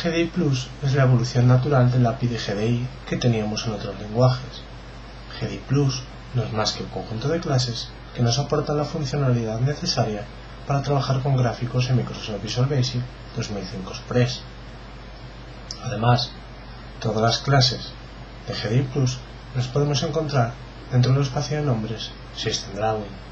GDI Plus es la evolución natural del API de GDI que teníamos en otros lenguajes. GDI Plus no es más que un conjunto de clases que nos aporta la funcionalidad necesaria para trabajar con gráficos en Microsoft Visual Basic 2005 Express. Además, todas las clases de GDI Plus las podemos encontrar dentro del espacio de nombres System Drawing.